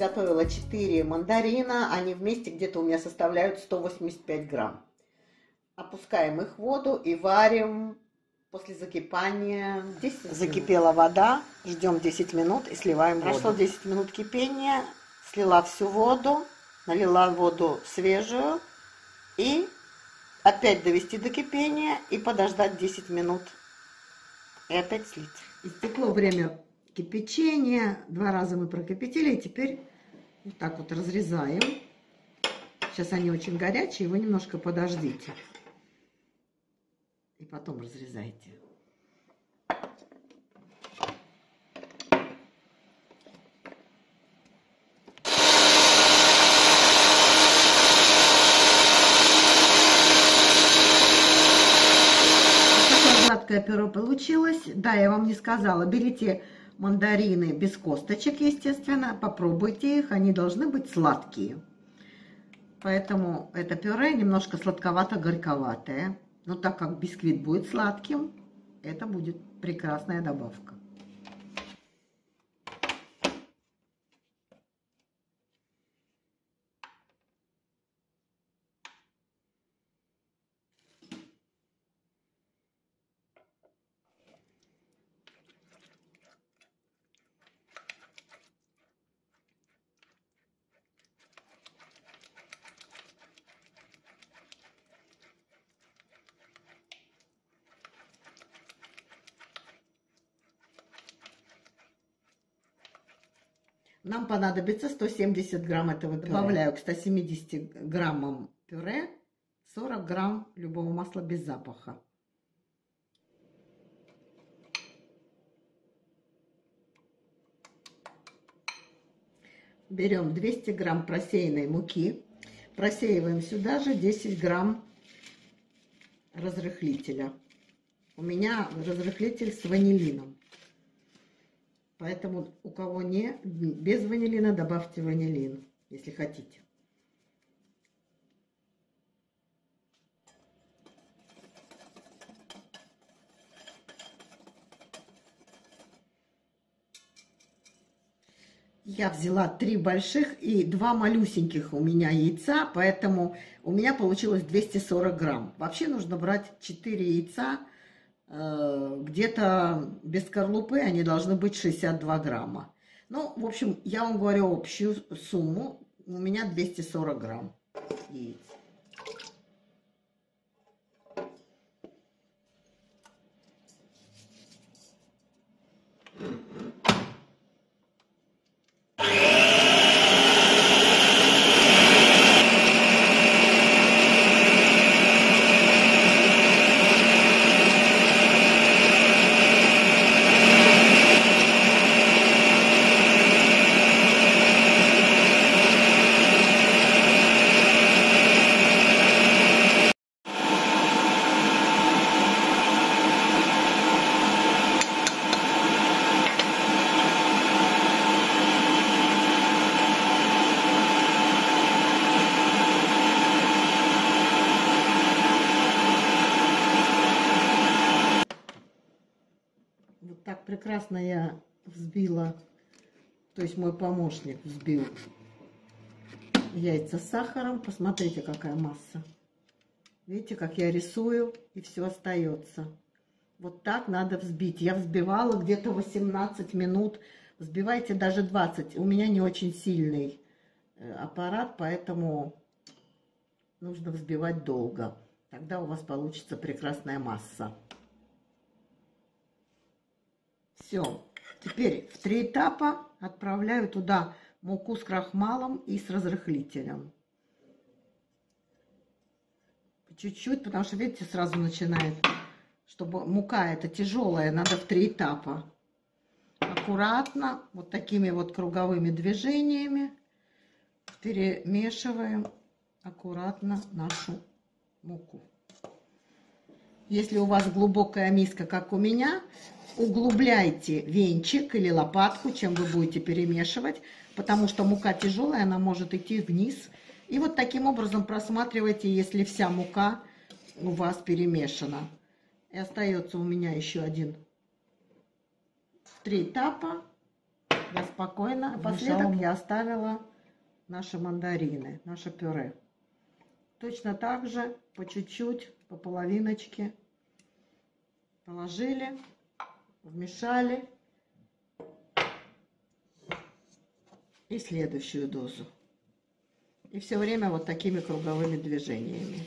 подготовила 4 мандарина. Они вместе где-то у меня составляют 185 грамм. Опускаем их в воду и варим после закипания. 10 Закипела вода, ждем 10 минут и сливаем воду. Прошло 10 минут кипения, слила всю воду, налила воду свежую и опять довести до кипения и подождать 10 минут. И опять слить. Истекло время кипячения. Два раза мы прокипятили. И теперь вот так вот разрезаем. Сейчас они очень горячие, вы немножко подождите. И потом разрезайте. сладкое пюре получилось. Да, я вам не сказала. Берите мандарины без косточек, естественно. Попробуйте их, они должны быть сладкие. Поэтому это пюре немножко сладковато-горьковатое. Но так как бисквит будет сладким, это будет прекрасная добавка. Нам понадобится 170 грамм этого пюре. Добавляю к 170 граммам пюре 40 грамм любого масла без запаха. Берем 200 грамм просеянной муки. Просеиваем сюда же 10 грамм разрыхлителя. У меня разрыхлитель с ванилином. Поэтому у кого не, без ванилина добавьте ванилин, если хотите. Я взяла три больших и два малюсеньких у меня яйца, поэтому у меня получилось 240 грамм. Вообще нужно брать 4 яйца где-то без скорлупы они должны быть 62 грамма. Ну, в общем, я вам говорю общую сумму. У меня 240 грамм яиц. прекрасно я взбила, то есть мой помощник взбил яйца с сахаром. Посмотрите, какая масса. Видите, как я рисую, и все остается. Вот так надо взбить. Я взбивала где-то 18 минут. Взбивайте даже 20. У меня не очень сильный э, аппарат, поэтому нужно взбивать долго. Тогда у вас получится прекрасная масса. Все. Теперь в три этапа отправляю туда муку с крахмалом и с разрыхлителем. Чуть-чуть, потому что, видите, сразу начинает, чтобы мука это тяжелая, надо в три этапа. Аккуратно, вот такими вот круговыми движениями перемешиваем аккуратно нашу муку. Если у вас глубокая миска, как у меня, углубляйте венчик или лопатку, чем вы будете перемешивать, потому что мука тяжелая, она может идти вниз. И вот таким образом просматривайте, если вся мука у вас перемешана. И остается у меня еще один. Три этапа. Я спокойно. Напоследок я оставила наши мандарины, наше пюре. Точно так же по чуть-чуть, по половиночке положили, вмешали. И следующую дозу. И все время вот такими круговыми движениями.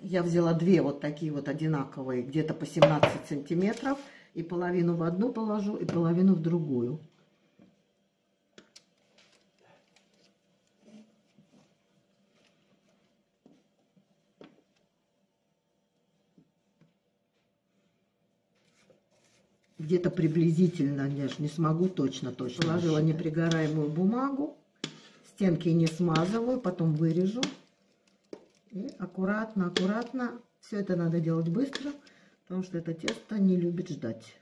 Я взяла две вот такие вот одинаковые, где-то по 17 сантиметров. И половину в одну положу, и половину в другую. Где-то приблизительно, я же не смогу точно-точно. Положила непригораемую бумагу, стенки не смазываю, потом вырежу. И аккуратно, аккуратно. Все это надо делать быстро, потому что это тесто не любит ждать.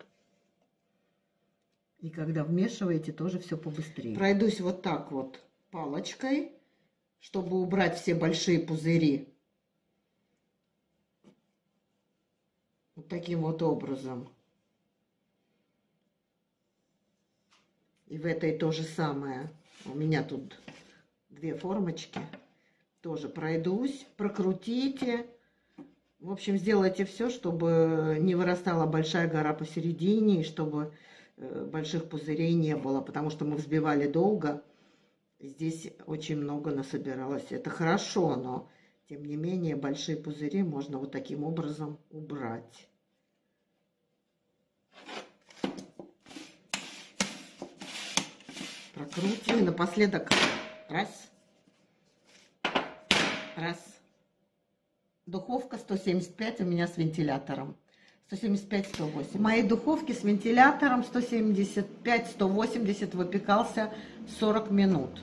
И когда вмешиваете, тоже все побыстрее. Пройдусь вот так вот палочкой, чтобы убрать все большие пузыри. Вот таким вот образом. И в этой то же самое. У меня тут две формочки. Тоже пройдусь, прокрутите. В общем, сделайте все, чтобы не вырастала большая гора посередине, и чтобы э, больших пузырей не было, потому что мы взбивали долго. Здесь очень много насобиралось. Это хорошо, но тем не менее большие пузыри можно вот таким образом убрать. Прокрутим. И напоследок раз, раз. Духовка 175 у меня с вентилятором. 175-180. В моей духовке с вентилятором 175-180 выпекался 40 минут.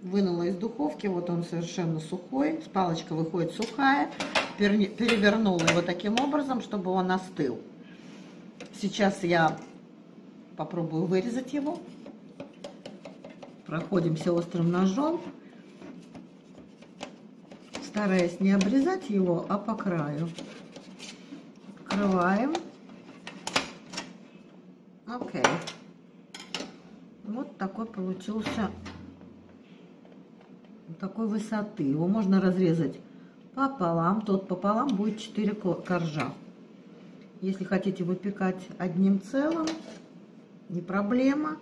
Вынула из духовки, вот он совершенно сухой, палочка выходит сухая перевернула его таким образом, чтобы он остыл. Сейчас я попробую вырезать его. Проходимся острым ножом, стараясь не обрезать его, а по краю. Открываем. Окей. Вот такой получился такой высоты. Его можно разрезать пополам. Тот пополам будет 4 коржа. Если хотите выпекать одним целым, не проблема.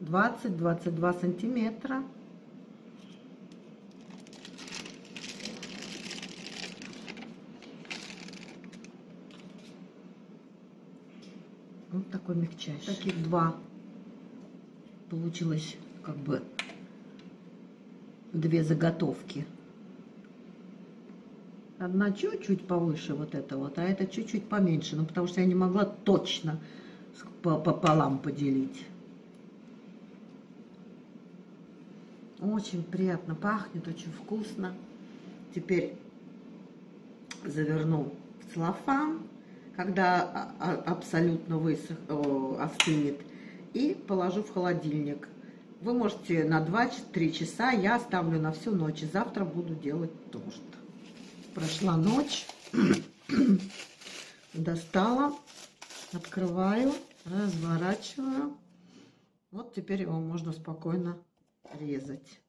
20-22 сантиметра. Вот такой мягчайший. Таких два. Получилось как бы две заготовки. Одна чуть-чуть повыше вот это вот, а это чуть-чуть поменьше. Ну, потому что я не могла точно пополам поделить. Очень приятно пахнет, очень вкусно. Теперь заверну в целлофан, когда абсолютно высох, остынет, и положу в холодильник. Вы можете на 2-3 часа, я оставлю на всю ночь. И завтра буду делать торт. Прошла ночь. Достала. Открываю. Разворачиваю. Вот теперь его можно спокойно резать.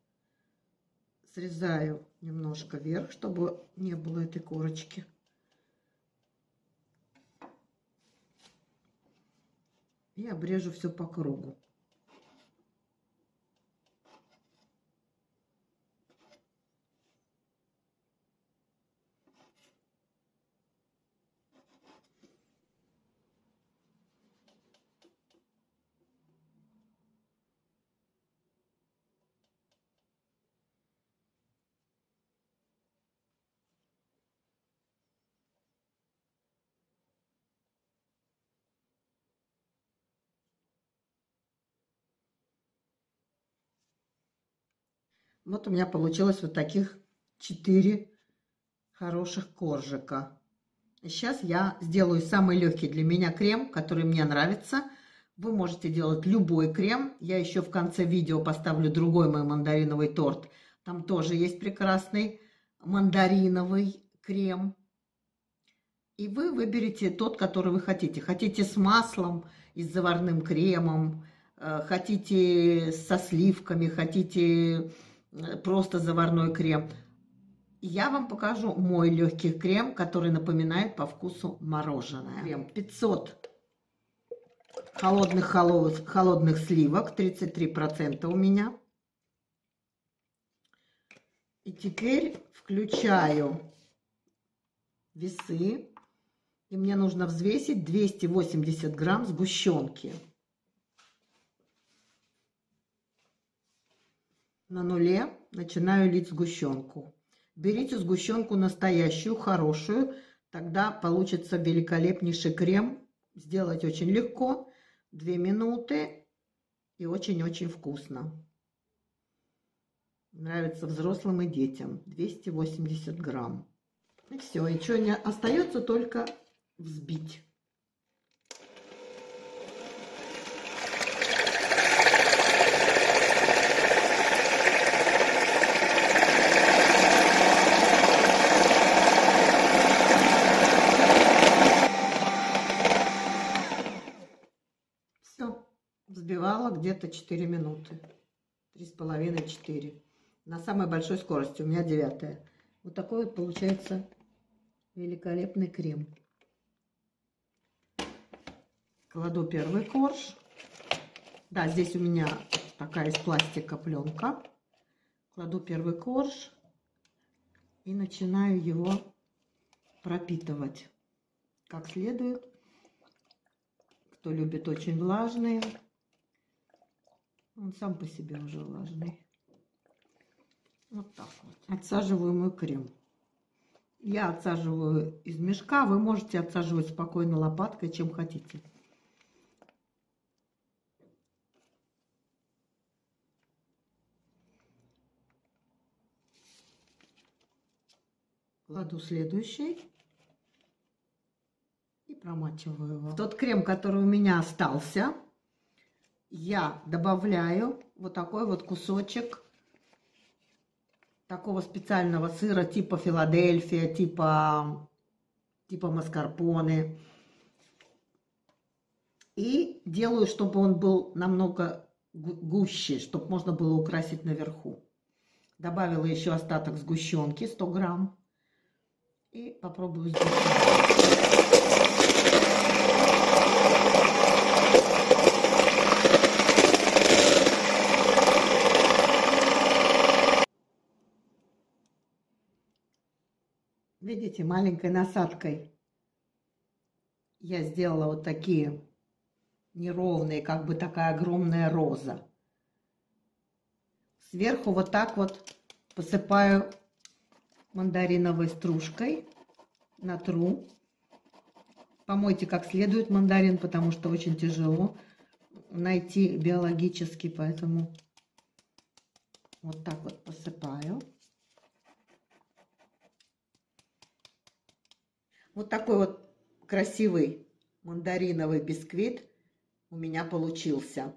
Срезаю немножко вверх, чтобы не было этой корочки. И обрежу все по кругу. Вот у меня получилось вот таких 4 хороших коржика. Сейчас я сделаю самый легкий для меня крем, который мне нравится. Вы можете делать любой крем. Я еще в конце видео поставлю другой мой мандариновый торт. Там тоже есть прекрасный мандариновый крем. И вы выберете тот, который вы хотите. Хотите с маслом и с заварным кремом, э, хотите со сливками, хотите просто заварной крем. Я вам покажу мой легкий крем, который напоминает по вкусу мороженое. Крем 500 холодных, холодных, холодных сливок, 33% у меня. И теперь включаю весы. И мне нужно взвесить 280 грамм сгущенки. На нуле начинаю лить сгущенку. Берите сгущенку настоящую, хорошую, тогда получится великолепнейший крем. Сделать очень легко, 2 минуты и очень-очень вкусно. Нравится взрослым и детям. 280 грамм. И все, и что не остается только взбить. Все, взбивала где-то 4 минуты. Три с половиной, четыре. На самой большой скорости, у меня девятая. Вот такой вот получается великолепный крем. Кладу первый корж. Да, здесь у меня такая из пластика пленка. Кладу первый корж и начинаю его пропитывать как следует. Кто любит очень влажные, он сам по себе уже влажный. Вот так вот. Отсаживаю мой крем. Я отсаживаю из мешка. Вы можете отсаживать спокойно лопаткой, чем хотите. Кладу следующий и промачиваю его. В тот крем, который у меня остался, я добавляю вот такой вот кусочек такого специального сыра типа Филадельфия, типа, типа маскарпоне. И делаю, чтобы он был намного гуще, чтобы можно было украсить наверху. Добавила еще остаток сгущенки, 100 грамм. И попробую здесь. Видите, маленькой насадкой я сделала вот такие неровные, как бы такая огромная роза. Сверху вот так вот посыпаю мандариновой стружкой, натру. Помойте как следует мандарин, потому что очень тяжело найти биологически, поэтому вот так вот посыпаю. Вот такой вот красивый мандариновый бисквит у меня получился.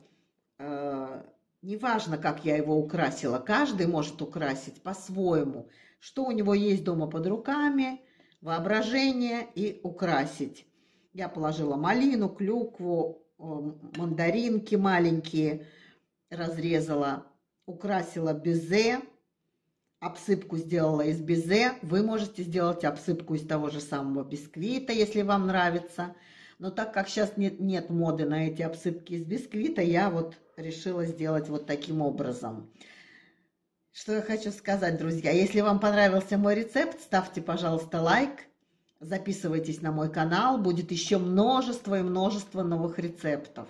Э, неважно, как я его украсила, каждый может украсить по-своему что у него есть дома под руками, воображение и украсить. Я положила малину, клюкву, мандаринки маленькие, разрезала, украсила безе, обсыпку сделала из безе. Вы можете сделать обсыпку из того же самого бисквита, если вам нравится. Но так как сейчас нет, нет моды на эти обсыпки из бисквита, я вот решила сделать вот таким образом. Что я хочу сказать, друзья. Если вам понравился мой рецепт, ставьте, пожалуйста, лайк. Записывайтесь на мой канал. Будет еще множество и множество новых рецептов.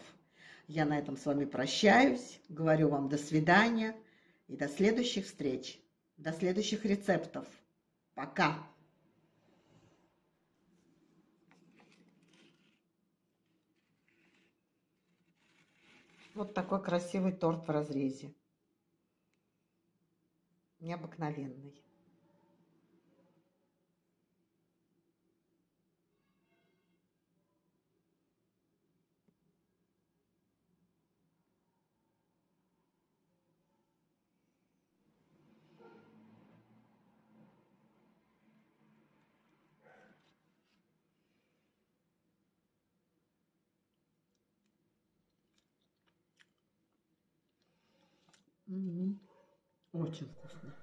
Я на этом с вами прощаюсь. Говорю вам до свидания и до следующих встреч. До следующих рецептов. Пока! Вот такой красивый торт в разрезе необыкновенный Очень вкусно.